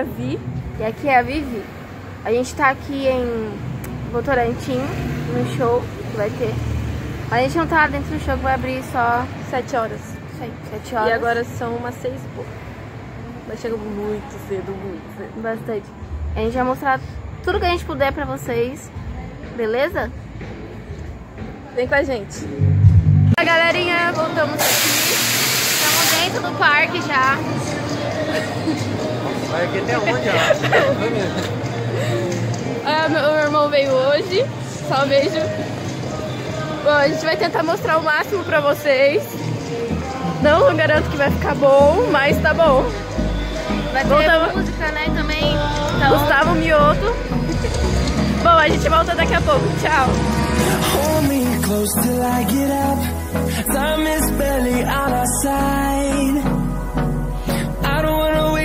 A Vi. E aqui é a Vivi. A gente tá aqui em Votorantim, no show que vai ter. A gente não tá dentro do show que vai abrir só 7 horas. Isso aí, 7 horas. E agora são umas 6 e pouco. Mas chega muito cedo, muito cedo. Bastante. A gente vai mostrar tudo que a gente puder pra vocês. Beleza? Vem com a gente. A galerinha, voltamos aqui. Estamos dentro do parque já. Vai aqui até onde, ó? Ah, meu meu irmão veio hoje. Só vejo. Bom, a gente vai tentar mostrar o máximo pra vocês. Não garanto que vai ficar bom, mas tá bom. Vai ter Voltamos. música, né? Também. Então, Gustavo Mioto. Bom, a gente volta daqui a pouco. Tchau. Hold me close till I get up. Time is barely on our side.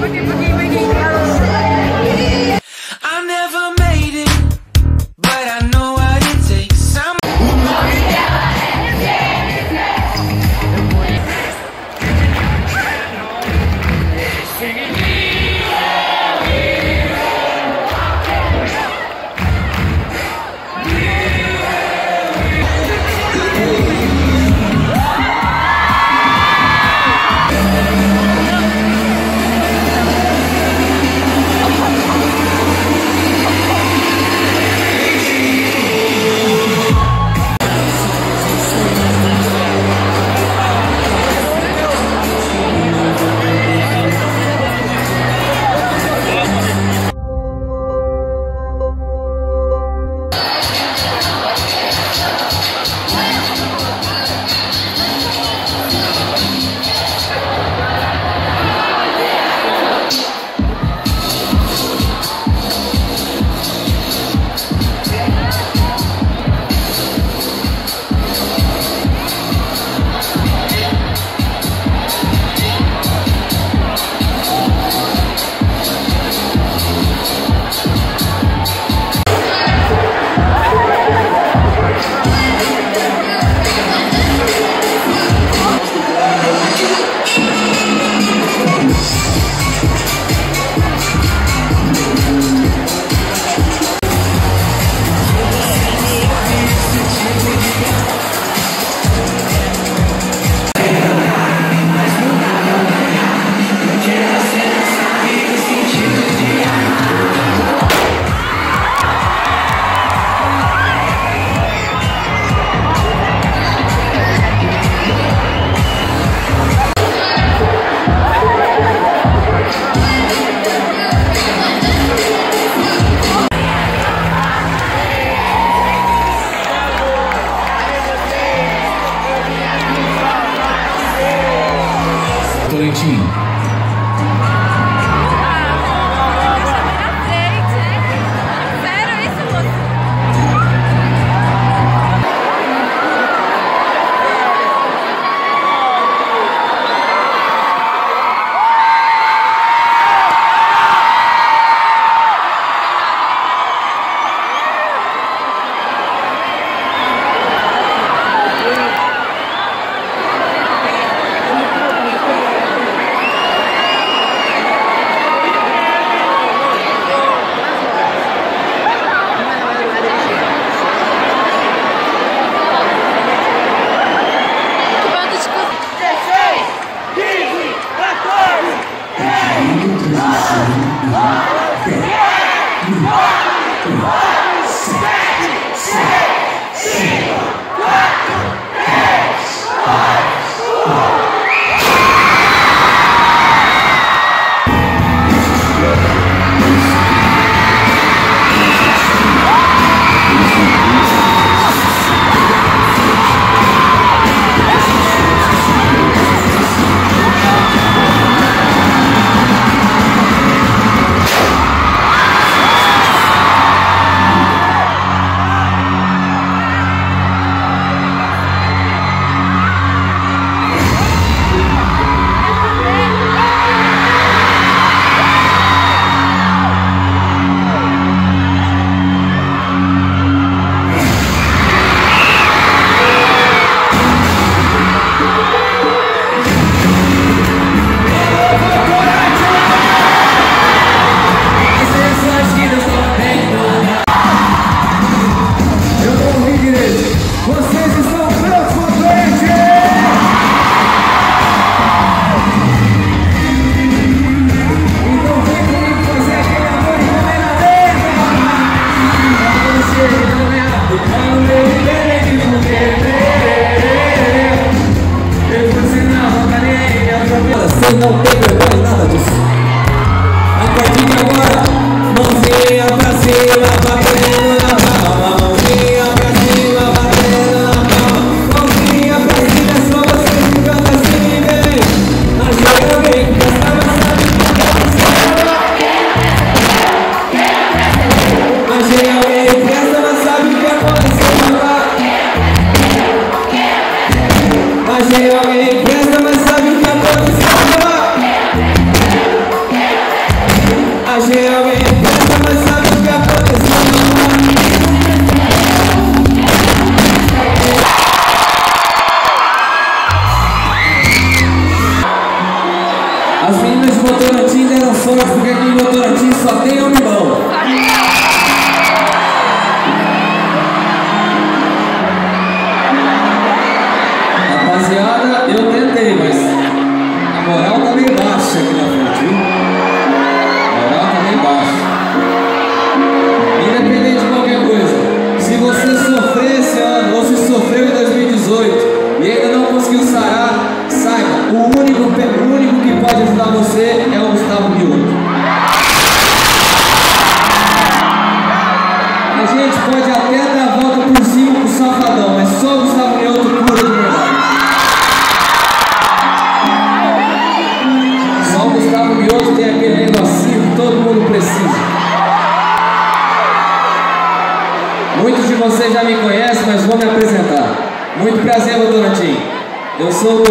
Pouquinho. Um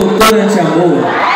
Sou o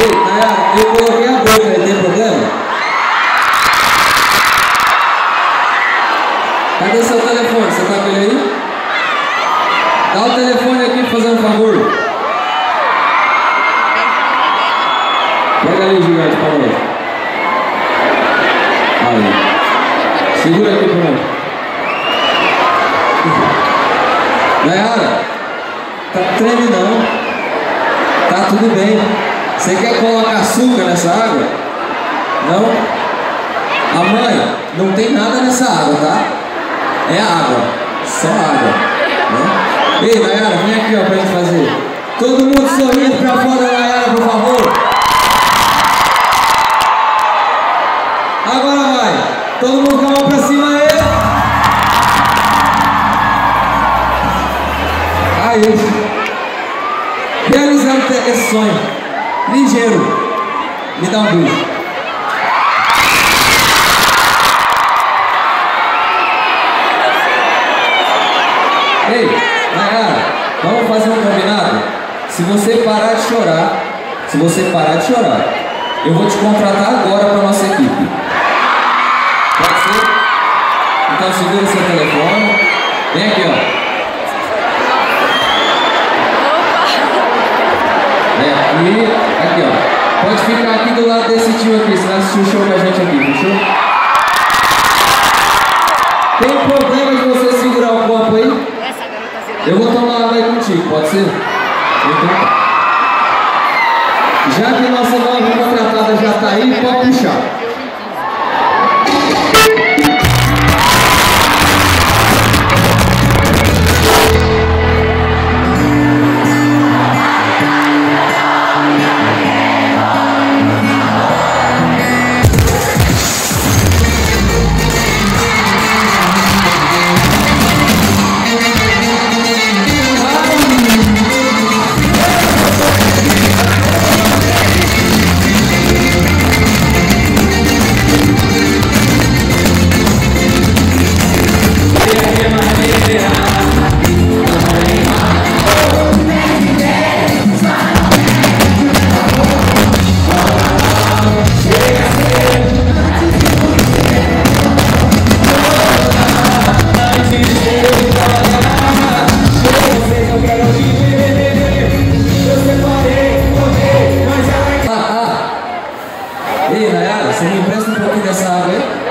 Nayara, eu coloquei a boca, tem problema? Cadê seu telefone? Você tá com ele aí? Dá o telefone aqui, fazendo um favor. Pega ali o gigante pra nós. Aí. Segura aqui pra nós. Nayara, tá treme não. Tá tudo bem. Você quer colocar açúcar nessa água? Não? A mãe, não tem nada nessa água, tá? É água. Só água. Né? Ei, Nayara, vem aqui ó, pra gente fazer. Todo mundo sorrindo pra fora da Nayara, por favor. Agora vai. Todo mundo com a mão pra cima aí. Aí. Realizando esse sonho. Ligeiro. Me dá um beijo. Você parar de chorar, eu vou te contratar agora para nossa equipe. Pode ser? Então segura seu telefone. Vem aqui, ó. É, e aqui, ó. Pode ficar aqui do lado desse tio aqui, você vai assistir o show com a gente aqui, fechou? Tem problema de você segurar o copo aí? Eu vou tomar água aí contigo, pode ser? Então tá. Já que nossa nova contratada já tá aí, pode puxar. Você me empresta um pouquinho dessa água aí?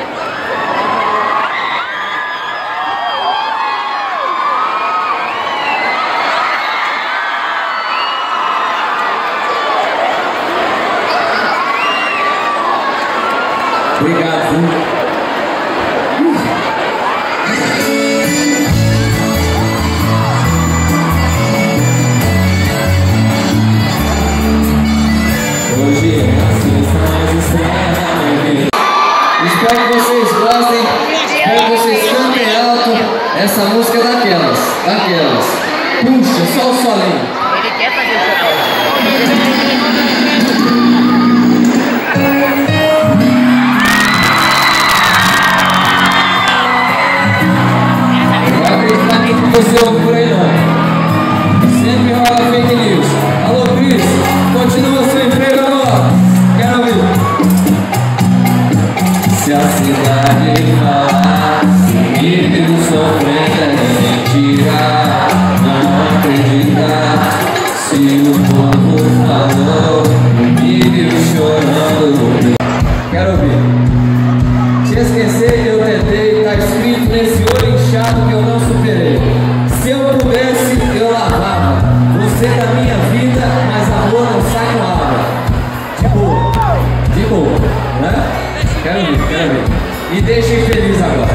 É da minha vida, mas amor não sai com água. De boa, de boa, né? Quero ver, quero ver. Me deixem feliz agora,